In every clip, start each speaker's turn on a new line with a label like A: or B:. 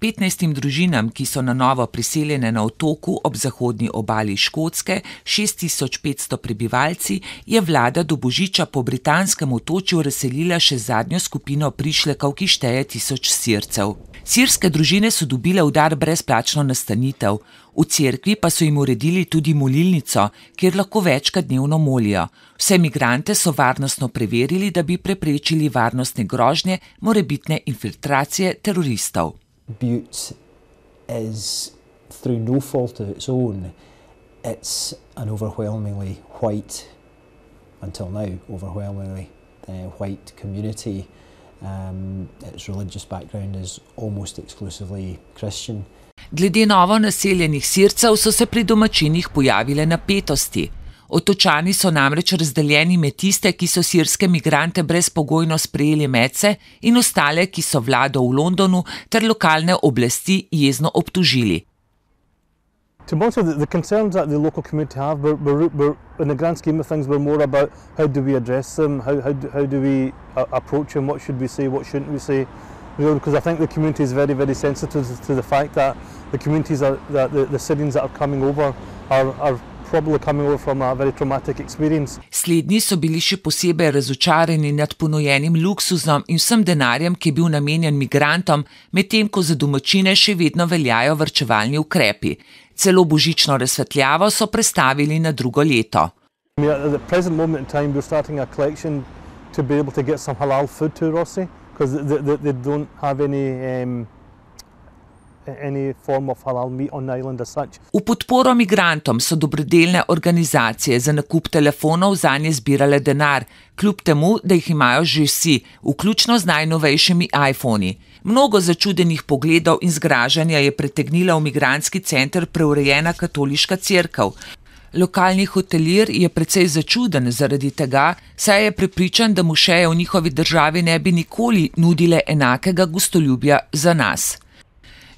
A: 15 družinam, ki so na novo priseljene na otoku ob zahodnji obali Škotske, 6500 prebivalci, je vlada do božiča po britanskem otočju razselila še zadnjo skupino prišlekov, ki šteje tisoč sircev. Sirske družine so dobile v dar brezplačno nastanitev, v cerkvi pa so jim uredili tudi molilnico, kjer lahko večkrat dnevno molijo. Vse migrante so varnostno preverili, da bi preprečili varnostne grožnje, morebitne infiltracije teroristov.
B: Butte is, through no fault of its own, it's an overwhelmingly white, until now, overwhelmingly uh, white community. Um, its religious background is almost exclusively Christian.
A: Glede novo naseljenih sircev so se pri domačinih pojavile napetosti. Otočani so namreč razdeljeni med tiste, ki so sirske migrante brezpogojno sprejeli medse, in ostale, ki so vlado v Londonu ter lokalne oblasti jezno obtožili.
C: to most of the, the concerns that the local community have, we're, we're, we're, in the grand scheme of things, we're more about how do we address them, how, how, how do we uh, approach them, what should we say, what shouldn't we say. You know, because I think the community is very, very sensitive to the fact that the communities are, that the, the Syrians that are coming over are, are probably coming over from a very traumatic experience.
A: Slednji so bili še posebej razočarani nad ponujenim luksuzom in vsem denarjem, ki je bil namenjen migrantom, medtem ko za domačine še vedno veljajo vrčevalni ukrepi. Celo božično razsvetljavo so prestavili na drugo leto.
C: At the present moment in time, we're starting a collection to be able to get some halal food to Rossi because they, they, they don't have any um,
A: V podporo migrantom so dobrodelne organizacije za nakup telefonov za nje zbirale denar, kljub temu, da jih imajo že vsi, vključno z najnovejšimi iPhoni. Mnogo začudenih pogledov in zgražanja je pritegnila v migranski center preurejena katoliška crkva. Lokalni hotelir je precej začuden zaradi tega, saj je prepričan, da mu še v njihovi državi ne bi nikoli nudile enakega gostoljubja za nas.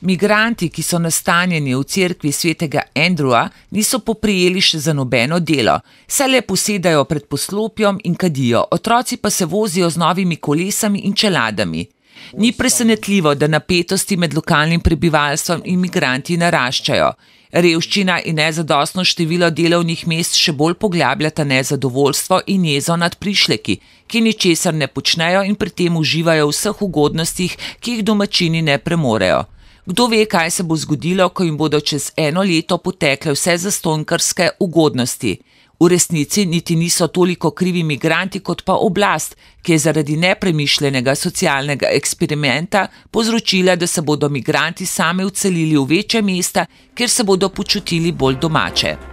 A: Migranti, ki so nastanjeni v cerkvi svetega Andrewa, niso poprijeli še za nobeno delo, se le posedajo pred poslopjem in kadijo, otroci pa se vozijo z novimi kolesami in čeladami. Ni presenetljivo, da napetosti med lokalnim prebivalstvom in migranti naraščajo. Revščina in nezadostno število delovnih mest še bolj poglabljata nezadovoljstvo in jezo nad prišleki, ki ničesar ne počnejo in pri tem uživajo v vseh ugodnostih, ki jih domačini ne premorejo. Kdo ve, kaj se bo zgodilo, ko jim bodo čez eno leto potekle vse zastonkarske ugodnosti. V resnici niti niso toliko krivi migranti, kot pa oblast, ki je zaradi nepremišljenega socialnega eksperimenta povzročila, da se bodo migranti sami ucelili v večje mesta, kjer se bodo počutili bolj domače.